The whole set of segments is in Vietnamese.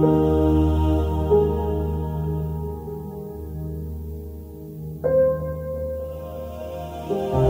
Thank you.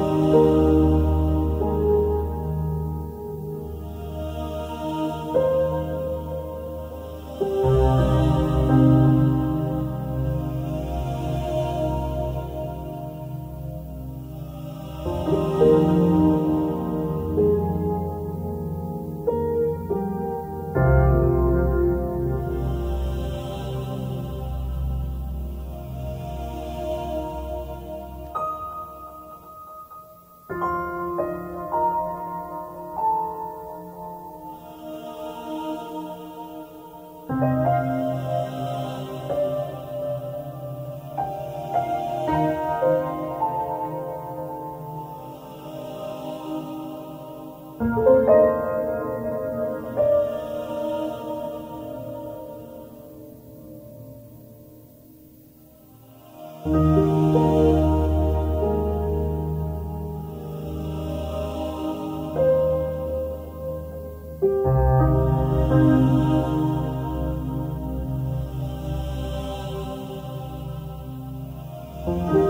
Música Thank you.